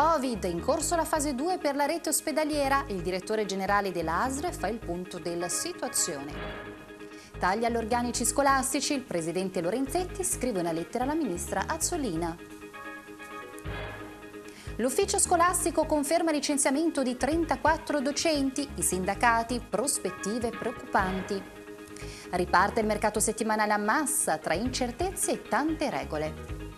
Covid, in corso la fase 2 per la rete ospedaliera, il direttore generale dell'ASR fa il punto della situazione. Tagli agli organici scolastici, il presidente Lorenzetti scrive una lettera alla ministra Azzolina. L'ufficio scolastico conferma licenziamento di 34 docenti, i sindacati prospettive preoccupanti. Riparte il mercato settimanale a massa tra incertezze e tante regole.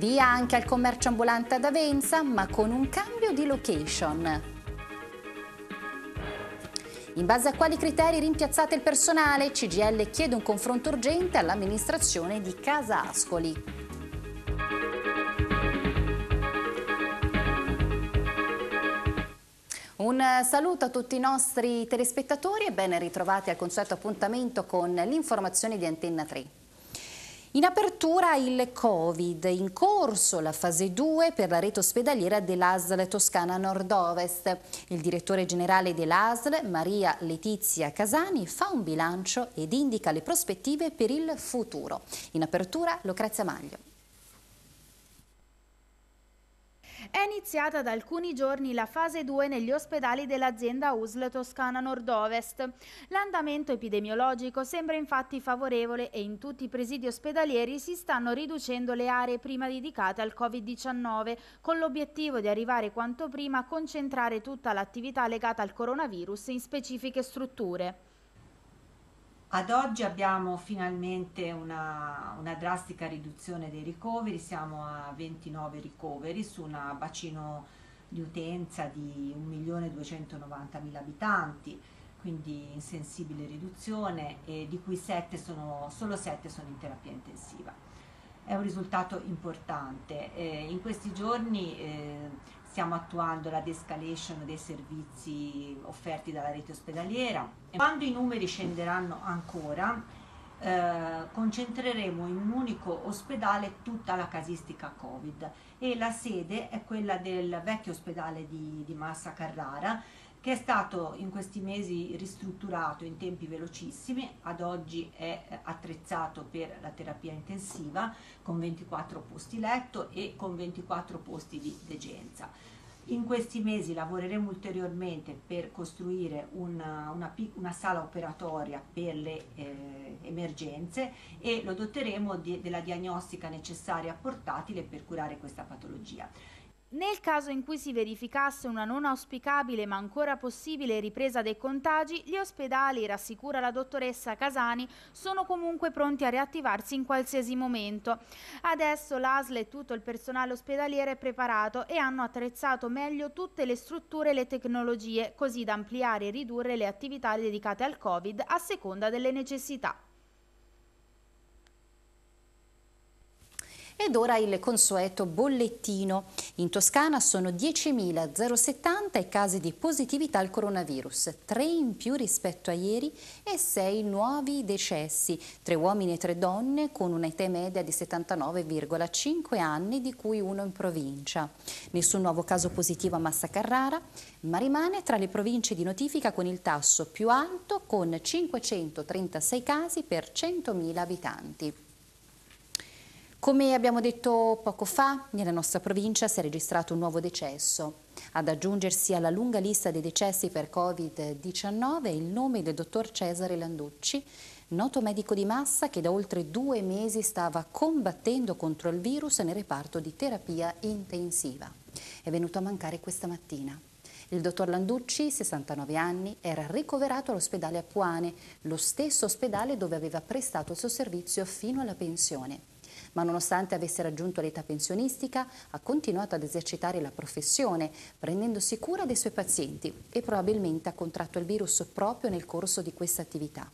Via anche al commercio ambulante ad Avenza, ma con un cambio di location. In base a quali criteri rimpiazzate il personale? CGL chiede un confronto urgente all'amministrazione di Casa Ascoli. Un saluto a tutti i nostri telespettatori e ben ritrovati al consueto appuntamento con l'informazione di Antenna 3. In apertura il Covid, in corso la fase 2 per la rete ospedaliera dell'ASL Toscana Nord-Ovest. Il direttore generale dell'ASL, Maria Letizia Casani, fa un bilancio ed indica le prospettive per il futuro. In apertura Lucrezia Maglio. È iniziata da alcuni giorni la fase 2 negli ospedali dell'azienda USL Toscana Nord-Ovest. L'andamento epidemiologico sembra infatti favorevole e in tutti i presidi ospedalieri si stanno riducendo le aree prima dedicate al Covid-19 con l'obiettivo di arrivare quanto prima a concentrare tutta l'attività legata al coronavirus in specifiche strutture. Ad oggi abbiamo finalmente una, una, drastica riduzione dei ricoveri, siamo a 29 ricoveri su un bacino di utenza di 1.290.000 abitanti, quindi in sensibile riduzione, e di cui 7 sono, solo 7 sono in terapia intensiva. È un risultato importante. Eh, in questi giorni eh, stiamo attuando la de-escalation dei servizi offerti dalla rete ospedaliera. Quando i numeri scenderanno ancora, eh, concentreremo in un unico ospedale tutta la casistica Covid e la sede è quella del vecchio ospedale di, di Massa Carrara che è stato in questi mesi ristrutturato in tempi velocissimi, ad oggi è eh, attrezzato per la terapia intensiva con 24 posti letto e con 24 posti di degenza. In questi mesi lavoreremo ulteriormente per costruire una, una, una sala operatoria per le eh, emergenze e lo doteremo di, della diagnostica necessaria portatile per curare questa patologia. Nel caso in cui si verificasse una non auspicabile ma ancora possibile ripresa dei contagi, gli ospedali, rassicura la dottoressa Casani, sono comunque pronti a riattivarsi in qualsiasi momento. Adesso l'ASL e tutto il personale ospedaliere è preparato e hanno attrezzato meglio tutte le strutture e le tecnologie, così da ampliare e ridurre le attività dedicate al Covid a seconda delle necessità. Ed ora il consueto bollettino. In Toscana sono 10.070 i casi di positività al coronavirus, 3 in più rispetto a ieri e 6 nuovi decessi, 3 uomini e 3 donne con un'età media di 79,5 anni di cui uno in provincia. Nessun nuovo caso positivo a Massa Carrara, ma rimane tra le province di notifica con il tasso più alto con 536 casi per 100.000 abitanti. Come abbiamo detto poco fa, nella nostra provincia si è registrato un nuovo decesso. Ad aggiungersi alla lunga lista dei decessi per Covid-19 il nome del dottor Cesare Landucci, noto medico di massa che da oltre due mesi stava combattendo contro il virus nel reparto di terapia intensiva. È venuto a mancare questa mattina. Il dottor Landucci, 69 anni, era ricoverato all'ospedale a Puane, lo stesso ospedale dove aveva prestato il suo servizio fino alla pensione ma nonostante avesse raggiunto l'età pensionistica ha continuato ad esercitare la professione prendendosi cura dei suoi pazienti e probabilmente ha contratto il virus proprio nel corso di questa attività.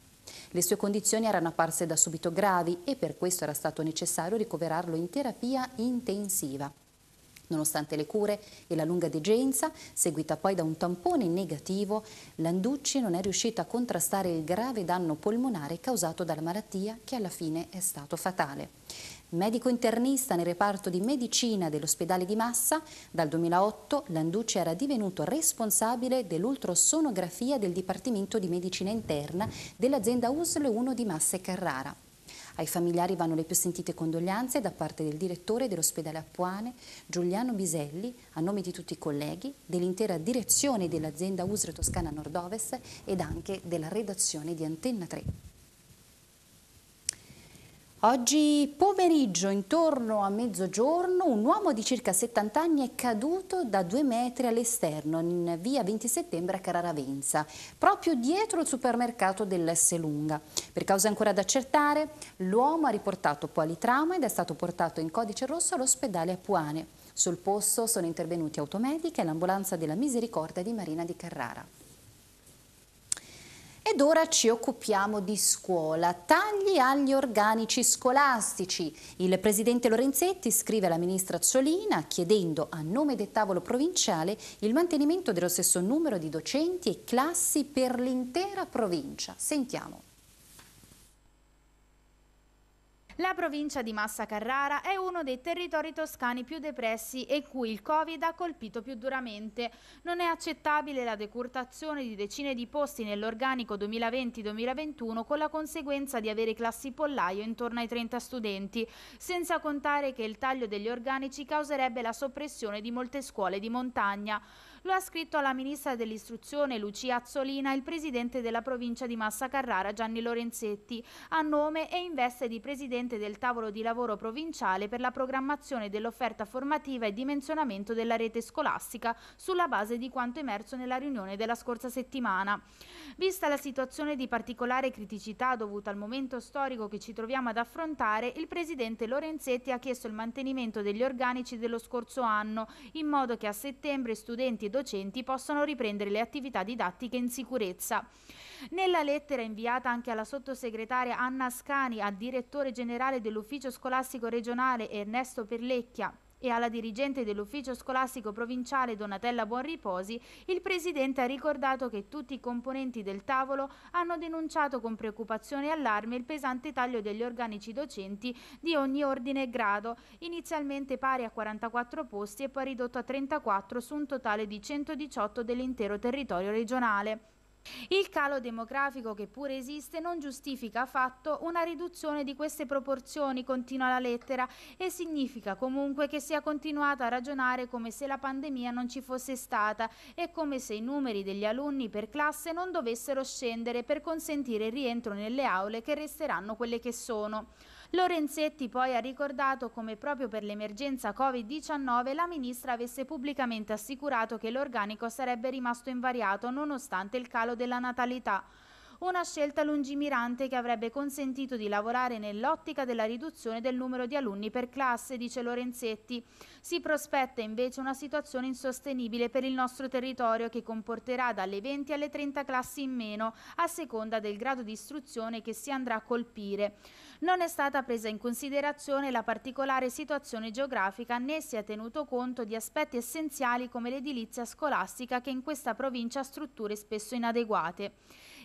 Le sue condizioni erano apparse da subito gravi e per questo era stato necessario ricoverarlo in terapia intensiva. Nonostante le cure e la lunga degenza, seguita poi da un tampone negativo, Landucci non è riuscito a contrastare il grave danno polmonare causato dalla malattia che alla fine è stato fatale. Medico internista nel reparto di medicina dell'ospedale di Massa, dal 2008 Landucci era divenuto responsabile dell'ultrasonografia del Dipartimento di Medicina Interna dell'azienda USL 1 di Massa e Carrara. Ai familiari vanno le più sentite condoglianze da parte del direttore dell'ospedale Appuane, Giuliano Biselli, a nome di tutti i colleghi, dell'intera direzione dell'azienda USR Toscana Nord-Ovest ed anche della redazione di Antenna 3. Oggi pomeriggio, intorno a mezzogiorno, un uomo di circa 70 anni è caduto da due metri all'esterno in via 20 settembre a Cararavenza, proprio dietro il supermercato dell'Esselunga. Per cause ancora da accertare, l'uomo ha riportato politrauma ed è stato portato in codice rosso all'ospedale a Puane. Sul posto sono intervenuti automediche e l'ambulanza della Misericordia di Marina di Carrara. Ed ora ci occupiamo di scuola. Tagli agli organici scolastici. Il presidente Lorenzetti scrive alla ministra Azzolina chiedendo a nome del tavolo provinciale il mantenimento dello stesso numero di docenti e classi per l'intera provincia. Sentiamo. La provincia di Massa Carrara è uno dei territori toscani più depressi e cui il Covid ha colpito più duramente. Non è accettabile la decurtazione di decine di posti nell'organico 2020-2021 con la conseguenza di avere classi pollaio intorno ai 30 studenti, senza contare che il taglio degli organici causerebbe la soppressione di molte scuole di montagna. Lo ha scritto alla ministra dell'istruzione Lucia Azzolina il presidente della provincia di Massa Carrara Gianni Lorenzetti, a nome e in veste di presidente del tavolo di lavoro provinciale per la programmazione dell'offerta formativa e dimensionamento della rete scolastica sulla base di quanto emerso nella riunione della scorsa settimana. Vista la situazione di particolare criticità dovuta al momento storico che ci troviamo ad affrontare, il presidente Lorenzetti ha chiesto il mantenimento degli organici dello scorso anno, in modo che a settembre studenti e docenti possano riprendere le attività didattiche in sicurezza. Nella lettera inviata anche alla sottosegretaria Anna Scani, al direttore generale dell'ufficio scolastico regionale Ernesto Perlecchia e alla dirigente dell'ufficio scolastico provinciale Donatella Buonriposi, il Presidente ha ricordato che tutti i componenti del tavolo hanno denunciato con preoccupazione e allarme il pesante taglio degli organici docenti di ogni ordine e grado, inizialmente pari a 44 posti e poi ridotto a 34 su un totale di 118 dell'intero territorio regionale. Il calo demografico che pure esiste non giustifica affatto una riduzione di queste proporzioni, continua la lettera, e significa comunque che si è continuato a ragionare come se la pandemia non ci fosse stata e come se i numeri degli alunni per classe non dovessero scendere per consentire il rientro nelle aule che resteranno quelle che sono. Lorenzetti poi ha ricordato come proprio per l'emergenza Covid-19 la ministra avesse pubblicamente assicurato che l'organico sarebbe rimasto invariato nonostante il calo della natalità una scelta lungimirante che avrebbe consentito di lavorare nell'ottica della riduzione del numero di alunni per classe, dice Lorenzetti. Si prospetta invece una situazione insostenibile per il nostro territorio che comporterà dalle 20 alle 30 classi in meno, a seconda del grado di istruzione che si andrà a colpire. Non è stata presa in considerazione la particolare situazione geografica né si è tenuto conto di aspetti essenziali come l'edilizia scolastica che in questa provincia ha strutture spesso inadeguate.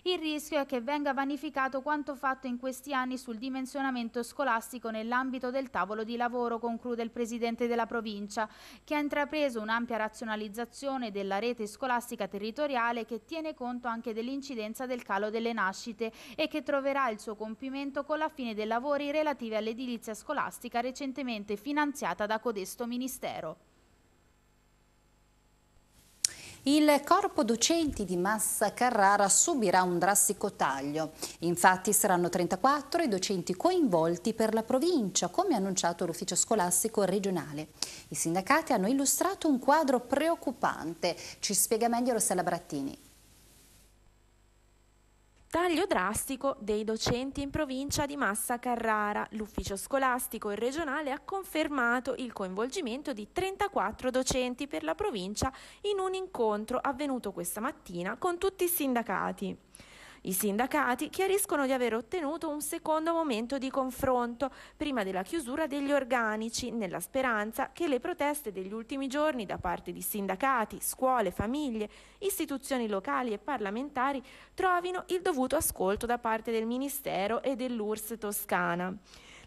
Il rischio è che venga vanificato quanto fatto in questi anni sul dimensionamento scolastico nell'ambito del tavolo di lavoro, conclude il Presidente della provincia, che ha intrapreso un'ampia razionalizzazione della rete scolastica territoriale che tiene conto anche dell'incidenza del calo delle nascite e che troverà il suo compimento con la fine dei lavori relativi all'edilizia scolastica recentemente finanziata da codesto Ministero. Il corpo docenti di Massa Carrara subirà un drastico taglio. Infatti saranno 34 i docenti coinvolti per la provincia, come annunciato l'ufficio scolastico regionale. I sindacati hanno illustrato un quadro preoccupante. Ci spiega meglio Rossella Brattini. Taglio drastico dei docenti in provincia di Massa Carrara. L'ufficio scolastico e regionale ha confermato il coinvolgimento di 34 docenti per la provincia in un incontro avvenuto questa mattina con tutti i sindacati. I sindacati chiariscono di aver ottenuto un secondo momento di confronto prima della chiusura degli organici, nella speranza che le proteste degli ultimi giorni da parte di sindacati, scuole, famiglie, istituzioni locali e parlamentari trovino il dovuto ascolto da parte del Ministero e dell'URSS Toscana.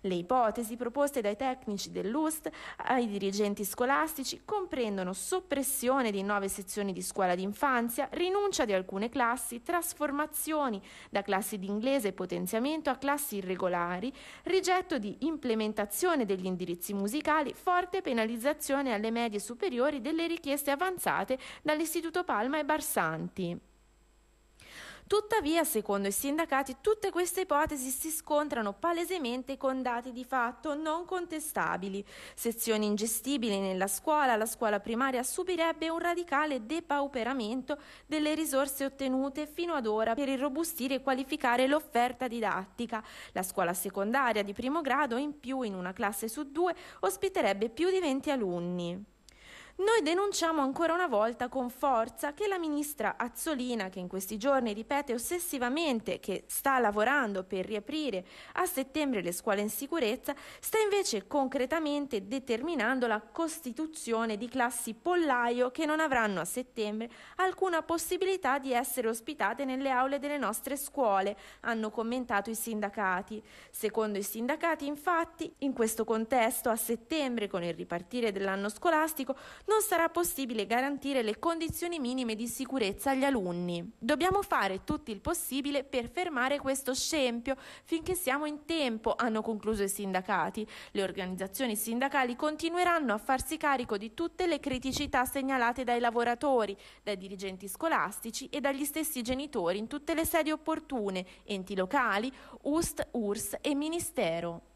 Le ipotesi proposte dai tecnici dell'UST ai dirigenti scolastici comprendono soppressione di nove sezioni di scuola d'infanzia, rinuncia di alcune classi, trasformazioni da classi di inglese e potenziamento a classi irregolari, rigetto di implementazione degli indirizzi musicali, forte penalizzazione alle medie superiori delle richieste avanzate dall'Istituto Palma e Barsanti. Tuttavia, secondo i sindacati, tutte queste ipotesi si scontrano palesemente con dati di fatto non contestabili. Sezioni ingestibili nella scuola, la scuola primaria subirebbe un radicale depauperamento delle risorse ottenute fino ad ora per irrobustire e qualificare l'offerta didattica. La scuola secondaria di primo grado, in più in una classe su due, ospiterebbe più di 20 alunni. Noi denunciamo ancora una volta con forza che la ministra Azzolina, che in questi giorni ripete ossessivamente che sta lavorando per riaprire a settembre le scuole in sicurezza, sta invece concretamente determinando la costituzione di classi pollaio che non avranno a settembre alcuna possibilità di essere ospitate nelle aule delle nostre scuole, hanno commentato i sindacati. Secondo i sindacati, infatti, in questo contesto a settembre, con il ripartire dell'anno scolastico, non sarà possibile garantire le condizioni minime di sicurezza agli alunni. Dobbiamo fare tutto il possibile per fermare questo scempio finché siamo in tempo, hanno concluso i sindacati. Le organizzazioni sindacali continueranno a farsi carico di tutte le criticità segnalate dai lavoratori, dai dirigenti scolastici e dagli stessi genitori in tutte le sedi opportune, enti locali, UST, URSS e Ministero.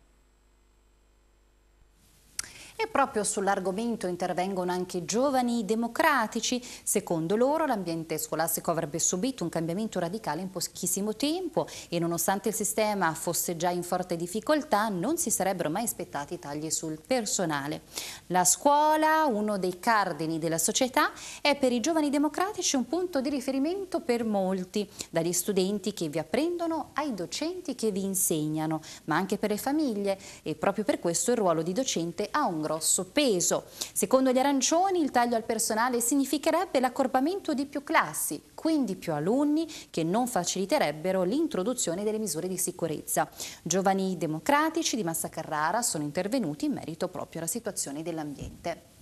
E proprio sull'argomento intervengono anche giovani democratici. Secondo loro l'ambiente scolastico avrebbe subito un cambiamento radicale in pochissimo tempo e nonostante il sistema fosse già in forte difficoltà non si sarebbero mai aspettati tagli sul personale. La scuola, uno dei cardini della società, è per i giovani democratici un punto di riferimento per molti, dagli studenti che vi apprendono ai docenti che vi insegnano, ma anche per le famiglie e proprio per questo il ruolo di docente ha un grosso peso. Secondo gli arancioni il taglio al personale significherebbe l'accorpamento di più classi, quindi più alunni che non faciliterebbero l'introduzione delle misure di sicurezza. Giovani democratici di Massa Carrara sono intervenuti in merito proprio alla situazione dell'ambiente.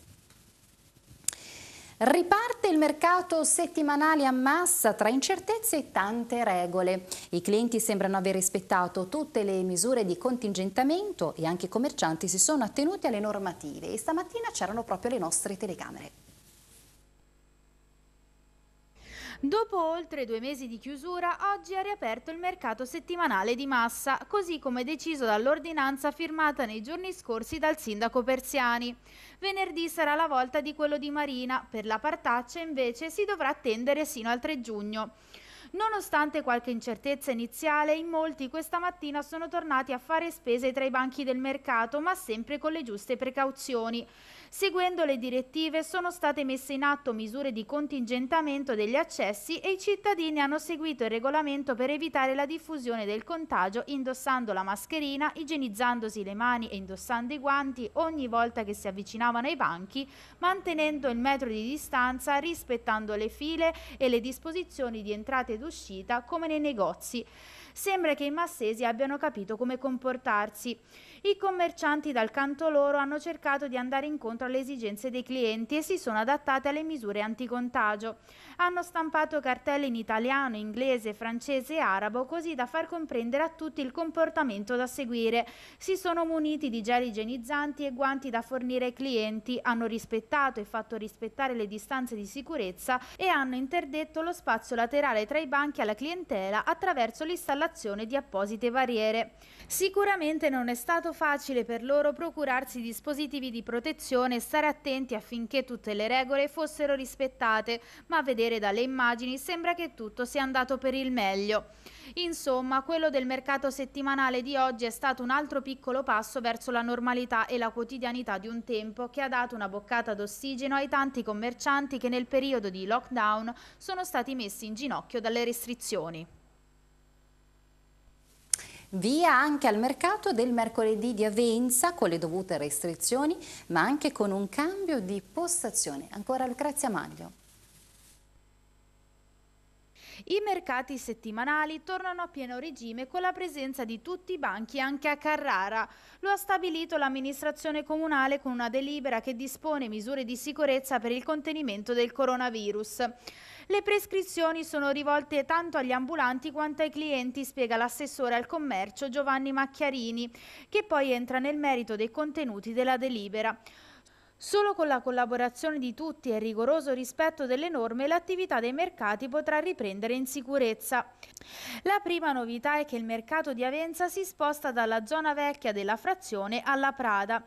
Riparte il mercato settimanale a massa tra incertezze e tante regole. I clienti sembrano aver rispettato tutte le misure di contingentamento e anche i commercianti si sono attenuti alle normative e stamattina c'erano proprio le nostre telecamere. Dopo oltre due mesi di chiusura, oggi ha riaperto il mercato settimanale di Massa, così come deciso dall'ordinanza firmata nei giorni scorsi dal sindaco Persiani. Venerdì sarà la volta di quello di Marina, per la partaccia invece si dovrà attendere sino al 3 giugno. Nonostante qualche incertezza iniziale, in molti questa mattina sono tornati a fare spese tra i banchi del mercato, ma sempre con le giuste precauzioni. Seguendo le direttive sono state messe in atto misure di contingentamento degli accessi e i cittadini hanno seguito il regolamento per evitare la diffusione del contagio indossando la mascherina, igienizzandosi le mani e indossando i guanti ogni volta che si avvicinavano ai banchi, mantenendo il metro di distanza, rispettando le file e le disposizioni di entrata ed uscita come nei negozi. Sembra che i massesi abbiano capito come comportarsi. I commercianti dal canto loro hanno cercato di andare incontro alle esigenze dei clienti e si sono adattati alle misure anticontagio. Hanno stampato cartelle in italiano, inglese, francese e arabo così da far comprendere a tutti il comportamento da seguire. Si sono muniti di gel igienizzanti e guanti da fornire ai clienti, hanno rispettato e fatto rispettare le distanze di sicurezza e hanno interdetto lo spazio laterale tra i banchi alla clientela attraverso l'installazione di apposite barriere. Sicuramente non è stato facile per loro procurarsi dispositivi di protezione e stare attenti affinché tutte le regole fossero rispettate, ma a vedere dalle immagini sembra che tutto sia andato per il meglio. Insomma, quello del mercato settimanale di oggi è stato un altro piccolo passo verso la normalità e la quotidianità di un tempo che ha dato una boccata d'ossigeno ai tanti commercianti che nel periodo di lockdown sono stati messi in ginocchio dalle restrizioni. Via anche al mercato del mercoledì di Avenza con le dovute restrizioni, ma anche con un cambio di postazione. Ancora Lucrezia Maglio. I mercati settimanali tornano a pieno regime con la presenza di tutti i banchi anche a Carrara. Lo ha stabilito l'amministrazione comunale con una delibera che dispone misure di sicurezza per il contenimento del coronavirus. Le prescrizioni sono rivolte tanto agli ambulanti quanto ai clienti, spiega l'assessore al commercio Giovanni Macchiarini, che poi entra nel merito dei contenuti della delibera. Solo con la collaborazione di tutti e il rigoroso rispetto delle norme l'attività dei mercati potrà riprendere in sicurezza. La prima novità è che il mercato di Avenza si sposta dalla zona vecchia della frazione alla Prada.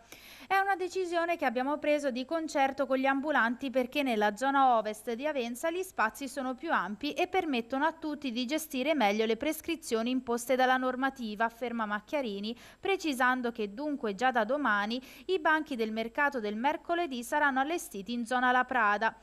È una decisione che abbiamo preso di concerto con gli ambulanti perché nella zona ovest di Avenza gli spazi sono più ampi e permettono a tutti di gestire meglio le prescrizioni imposte dalla normativa, afferma Macchiarini, precisando che dunque già da domani i banchi del mercato del mercoledì saranno allestiti in zona La Prada.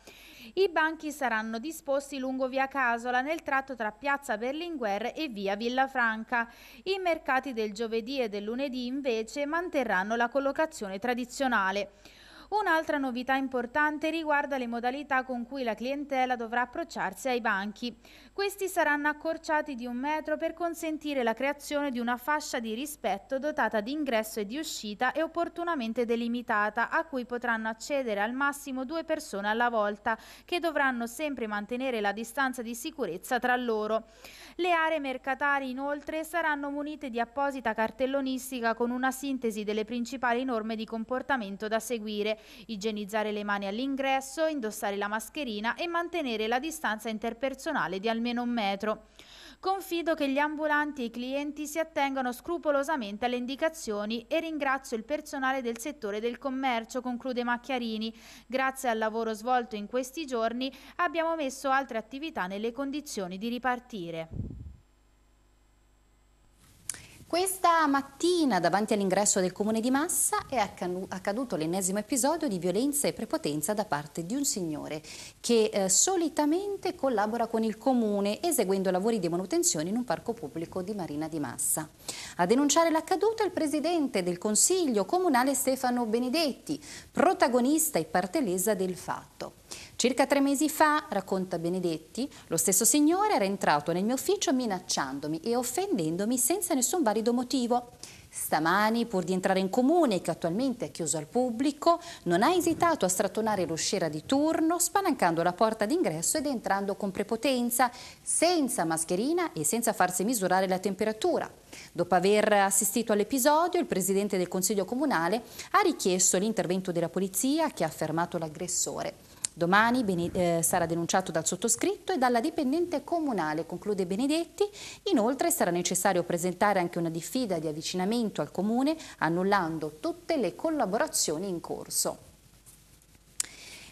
I banchi saranno disposti lungo via Casola nel tratto tra piazza Berlinguer e via Villafranca. I mercati del giovedì e del lunedì invece manterranno la collocazione tradizionale. Un'altra novità importante riguarda le modalità con cui la clientela dovrà approcciarsi ai banchi. Questi saranno accorciati di un metro per consentire la creazione di una fascia di rispetto dotata di ingresso e di uscita e opportunamente delimitata a cui potranno accedere al massimo due persone alla volta che dovranno sempre mantenere la distanza di sicurezza tra loro. Le aree mercatari inoltre saranno munite di apposita cartellonistica con una sintesi delle principali norme di comportamento da seguire, igienizzare le mani all'ingresso, indossare la mascherina e mantenere la distanza interpersonale di almeno un metro. Confido che gli ambulanti e i clienti si attengano scrupolosamente alle indicazioni e ringrazio il personale del settore del commercio, conclude Macchiarini. Grazie al lavoro svolto in questi giorni abbiamo messo altre attività nelle condizioni di ripartire. Questa mattina davanti all'ingresso del comune di Massa è accaduto l'ennesimo episodio di violenza e prepotenza da parte di un signore che eh, solitamente collabora con il comune eseguendo lavori di manutenzione in un parco pubblico di Marina di Massa. A denunciare l'accaduto è il presidente del consiglio comunale Stefano Benedetti, protagonista e parte lesa del fatto. Circa tre mesi fa, racconta Benedetti, lo stesso signore era entrato nel mio ufficio minacciandomi e offendendomi senza nessun valido motivo. Stamani, pur di entrare in comune, che attualmente è chiuso al pubblico, non ha esitato a strattonare l'usciera di turno, spalancando la porta d'ingresso ed entrando con prepotenza, senza mascherina e senza farsi misurare la temperatura. Dopo aver assistito all'episodio, il presidente del Consiglio Comunale ha richiesto l'intervento della polizia che ha fermato l'aggressore. Domani eh, sarà denunciato dal sottoscritto e dalla dipendente comunale, conclude Benedetti. Inoltre sarà necessario presentare anche una diffida di avvicinamento al comune annullando tutte le collaborazioni in corso.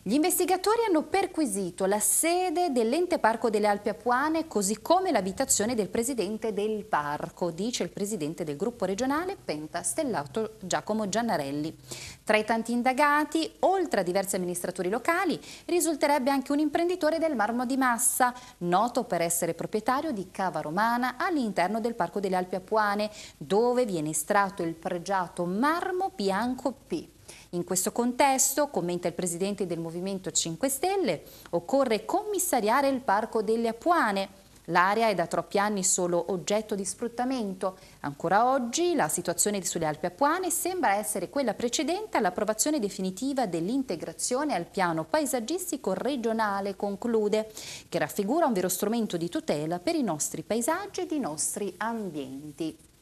Gli investigatori hanno perquisito la sede dell'ente parco delle Alpi Apuane così come l'abitazione del presidente del parco, dice il presidente del gruppo regionale Penta Stellato Giacomo Giannarelli. Tra i tanti indagati, oltre a diversi amministratori locali, risulterebbe anche un imprenditore del marmo di Massa, noto per essere proprietario di Cava Romana all'interno del parco delle Alpi Apuane, dove viene estratto il pregiato marmo bianco P. In questo contesto, commenta il presidente del Movimento 5 Stelle, occorre commissariare il Parco delle Apuane. L'area è da troppi anni solo oggetto di sfruttamento. Ancora oggi la situazione sulle Alpi Apuane sembra essere quella precedente all'approvazione definitiva dell'integrazione al piano paesaggistico regionale, conclude, che raffigura un vero strumento di tutela per i nostri paesaggi ed i nostri ambienti.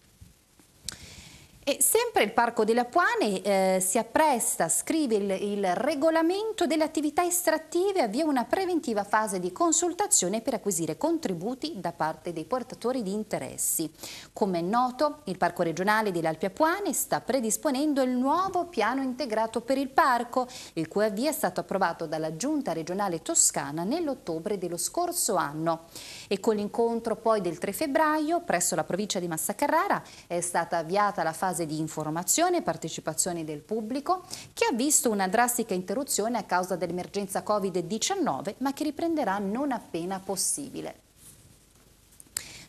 E sempre il Parco delle Apuane eh, si appresta, scrive il, il, regolamento delle attività estrattive e avvia una preventiva fase di consultazione per acquisire contributi da parte dei portatori di interessi. Come è noto, il Parco regionale delle Alpi Apuane sta predisponendo il nuovo piano integrato per il parco, il cui avvio è stato approvato dalla Giunta regionale toscana nell'ottobre dello scorso anno. E con l'incontro poi del 3 febbraio presso la provincia di Massa Carrara è stata avviata la fase fase di informazione e partecipazione del pubblico che ha visto una drastica interruzione a causa dell'emergenza Covid-19 ma che riprenderà non appena possibile.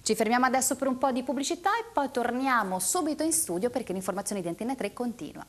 Ci fermiamo adesso per un po' di pubblicità e poi torniamo subito in studio perché l'informazione di Antena 3 continua.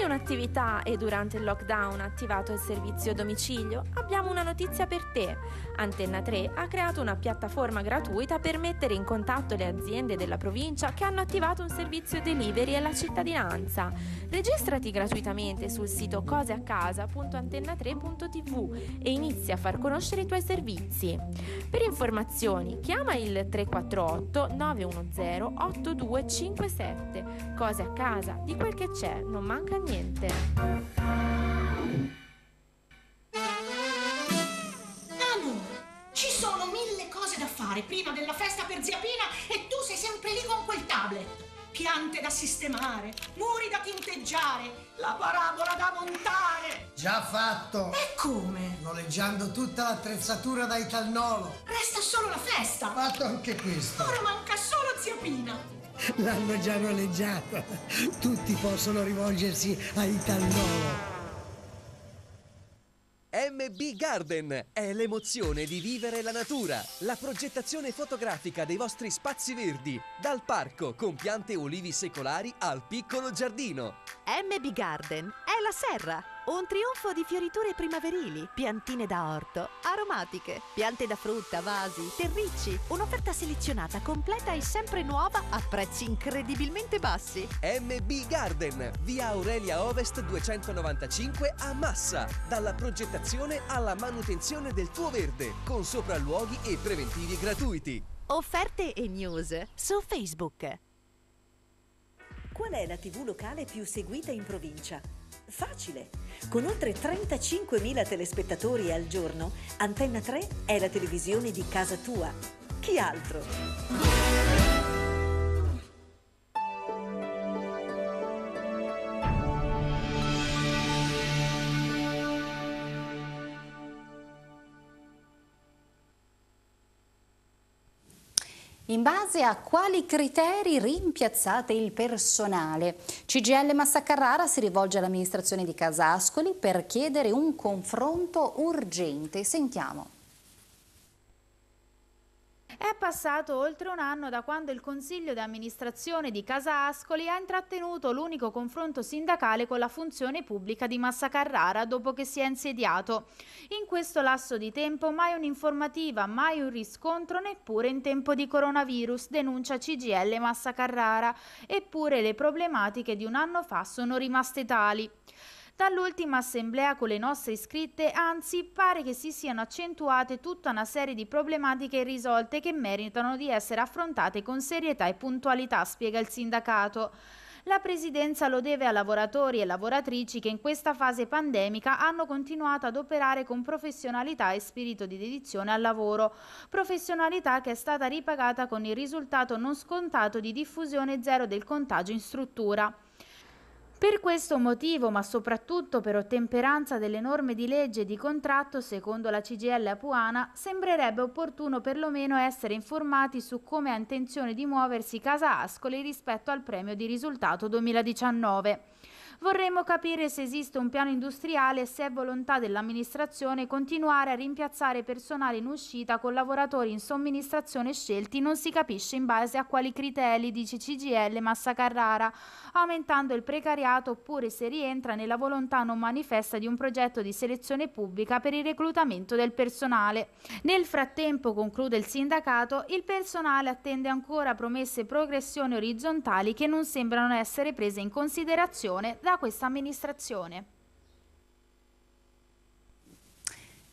Sono attività e durante il lockdown attivato il servizio domicilio, abbiamo una notizia per te. Antenna 3 ha creato una piattaforma gratuita per mettere in contatto le aziende della provincia che hanno attivato un servizio delivery alla cittadinanza. Registrati gratuitamente sul sito coseacasa.antenna3.tv e inizia a far conoscere i tuoi servizi. Per informazioni chiama il 348 910 8257. Cose a casa, di quel che c'è, non manca niente. Amore, ci sono mille cose da fare prima della festa per zia Pina e tu sei sempre lì con quel tablet. Piante da sistemare, muri da tinteggiare, la parabola da montare. Già fatto! E come? Noleggiando tutta l'attrezzatura da Italnolo. Resta solo la festa. Fatto anche questo. Ora manca solo zia Pina. L'hanno già noleggiata. Tutti possono rivolgersi a Italnolo. MB Garden è l'emozione di vivere la natura, la progettazione fotografica dei vostri spazi verdi, dal parco con piante e olivi secolari al piccolo giardino. MB Garden è la serra, un trionfo di fioriture primaverili, piantine da orto, aromatiche, piante da frutta, vasi, terricci, un'offerta selezionata, completa e sempre nuova a prezzi incredibilmente bassi. MB Garden, via Aurelia Ovest 295 a Massa, dalla progettazione alla manutenzione del tuo verde, con sopralluoghi e preventivi gratuiti. Offerte e news su Facebook. Qual è la TV locale più seguita in provincia? Facile! Con oltre 35.000 telespettatori al giorno, Antenna 3 è la televisione di casa tua. Chi altro? In base a quali criteri rimpiazzate il personale? CGL Massa Carrara si rivolge all'amministrazione di Casa Ascoli per chiedere un confronto urgente. Sentiamo. È passato oltre un anno da quando il Consiglio di amministrazione di Casa Ascoli ha intrattenuto l'unico confronto sindacale con la funzione pubblica di Massa Carrara dopo che si è insediato. In questo lasso di tempo mai un'informativa, mai un riscontro, neppure in tempo di coronavirus, denuncia CGL Massa Carrara, eppure le problematiche di un anno fa sono rimaste tali. Dall'ultima assemblea con le nostre iscritte, anzi, pare che si siano accentuate tutta una serie di problematiche irrisolte che meritano di essere affrontate con serietà e puntualità, spiega il sindacato. La Presidenza lo deve a lavoratori e lavoratrici che in questa fase pandemica hanno continuato ad operare con professionalità e spirito di dedizione al lavoro, professionalità che è stata ripagata con il risultato non scontato di diffusione zero del contagio in struttura. Per questo motivo, ma soprattutto per ottemperanza delle norme di legge e di contratto, secondo la CGL Apuana, sembrerebbe opportuno perlomeno essere informati su come ha intenzione di muoversi Casa Ascoli rispetto al premio di risultato 2019. Vorremmo capire se esiste un piano industriale e se è volontà dell'amministrazione continuare a rimpiazzare personale in uscita con lavoratori in somministrazione scelti non si capisce in base a quali criteri, dice CGL Massa Carrara, aumentando il precariato oppure se rientra nella volontà non manifesta di un progetto di selezione pubblica per il reclutamento del personale. Nel frattempo, conclude il sindacato, il personale attende ancora promesse progressioni orizzontali che non sembrano essere prese in considerazione da questa amministrazione.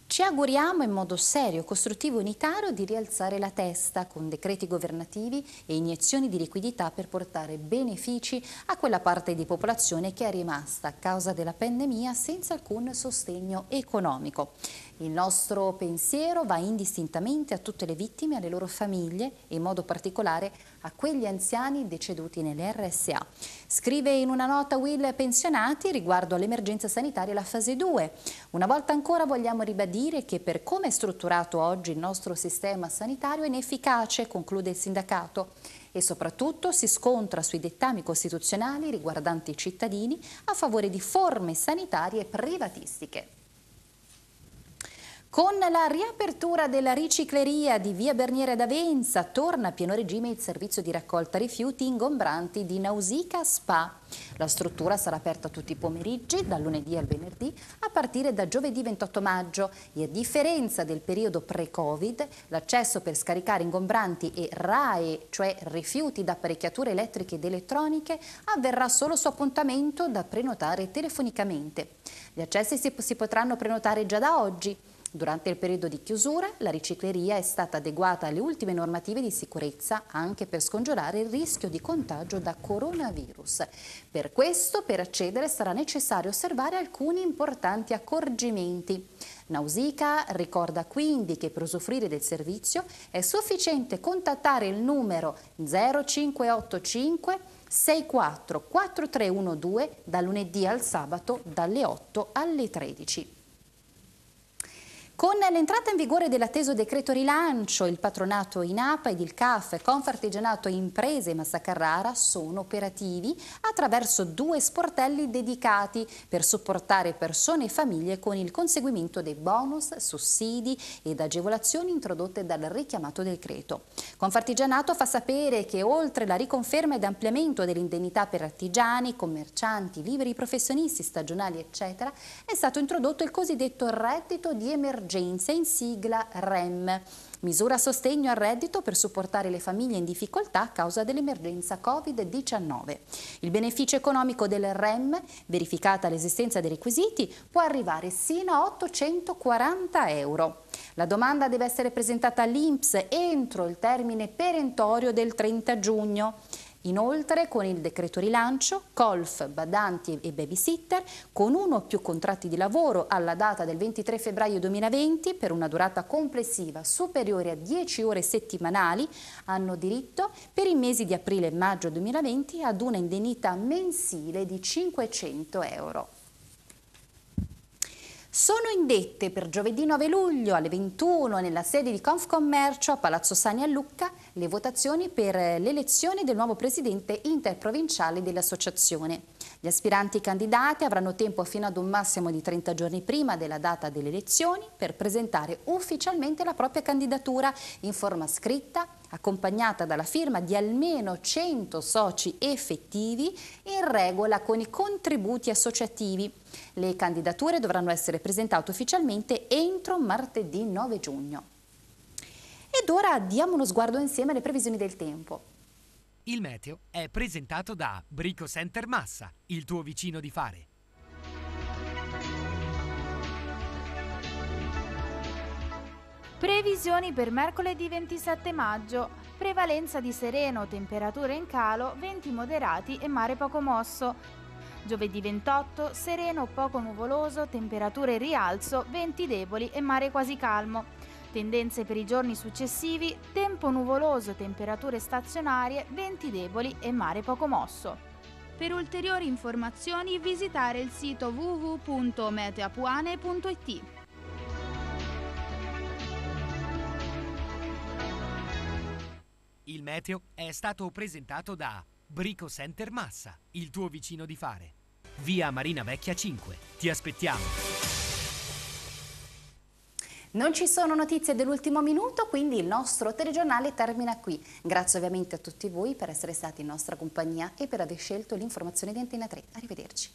Ci auguriamo in modo serio, costruttivo e unitario di rialzare la testa con decreti governativi e iniezioni di liquidità per portare benefici a quella parte di popolazione che è rimasta a causa della pandemia senza alcun sostegno economico. Il nostro pensiero va indistintamente a tutte le vittime, alle loro famiglie e in modo particolare a quegli anziani deceduti nelle RSA. Scrive in una nota Will Pensionati riguardo all'emergenza sanitaria la fase 2. Una volta ancora vogliamo ribadire che per come è strutturato oggi il nostro sistema sanitario è inefficace, conclude il sindacato e soprattutto si scontra sui dettami costituzionali riguardanti i cittadini a favore di forme sanitarie privatistiche. Con la riapertura della ricicleria di via Berniere d'Avenza torna a pieno regime il servizio di raccolta rifiuti ingombranti di Nausica Spa. La struttura sarà aperta tutti i pomeriggi, dal lunedì al venerdì, a partire da giovedì 28 maggio e a differenza del periodo pre-Covid, l'accesso per scaricare ingombranti e RAE, cioè rifiuti da apparecchiature elettriche ed elettroniche, avverrà solo su appuntamento da prenotare telefonicamente. Gli accessi si, si potranno prenotare già da oggi. Durante il periodo di chiusura la ricicleria è stata adeguata alle ultime normative di sicurezza anche per scongiurare il rischio di contagio da coronavirus. Per questo, per accedere, sarà necessario osservare alcuni importanti accorgimenti. Nausica ricorda quindi che per usufruire del servizio è sufficiente contattare il numero 0585 64 4312 da lunedì al sabato dalle 8 alle 13. Con l'entrata in vigore dell'atteso decreto rilancio, il patronato INAPA ed il CAF, Confartigianato Imprese Massa Carrara, sono operativi attraverso due sportelli dedicati per supportare persone e famiglie con il conseguimento dei bonus, sussidi ed agevolazioni introdotte dal richiamato decreto. Confartigianato fa sapere che oltre la riconferma ed ampliamento dell'indennità per artigiani, commercianti, liberi professionisti, stagionali, eccetera, è stato introdotto il cosiddetto reddito di emergenza emergenza in sigla REM, misura sostegno al reddito per supportare le famiglie in difficoltà a causa dell'emergenza Covid-19. Il beneficio economico del REM, verificata l'esistenza dei requisiti, può arrivare sino a 840 euro. La domanda deve essere presentata all'INPS entro il termine perentorio del 30 giugno. Inoltre, con il decreto rilancio, colf, badanti e babysitter, con uno o più contratti di lavoro alla data del 23 febbraio 2020 per una durata complessiva superiore a 10 ore settimanali, hanno diritto per i mesi di aprile e maggio 2020 ad una indennità mensile di 500 euro. Sono indette per giovedì 9 luglio alle 21 nella sede di Confcommercio a Palazzo Sani a Lucca le votazioni per l'elezione del nuovo presidente interprovinciale dell'associazione. Gli aspiranti candidati avranno tempo fino ad un massimo di 30 giorni prima della data delle elezioni per presentare ufficialmente la propria candidatura in forma scritta, accompagnata dalla firma di almeno 100 soci effettivi in regola con i contributi associativi. Le candidature dovranno essere presentate ufficialmente entro martedì 9 giugno. Ed ora diamo uno sguardo insieme alle previsioni del tempo. Il meteo è presentato da Brico Center Massa, il tuo vicino di fare. Previsioni per mercoledì 27 maggio. Prevalenza di sereno, temperature in calo, venti moderati e mare poco mosso. Giovedì 28, sereno poco nuvoloso, temperature in rialzo, venti deboli e mare quasi calmo. Tendenze per i giorni successivi, tempo nuvoloso, temperature stazionarie, venti deboli e mare poco mosso. Per ulteriori informazioni visitare il sito www.meteapuane.it. meteo è stato presentato da Brico Center Massa, il tuo vicino di fare. Via Marina Vecchia 5. Ti aspettiamo. Non ci sono notizie dell'ultimo minuto, quindi il nostro telegiornale termina qui. Grazie ovviamente a tutti voi per essere stati in nostra compagnia e per aver scelto l'informazione di Antena 3. Arrivederci.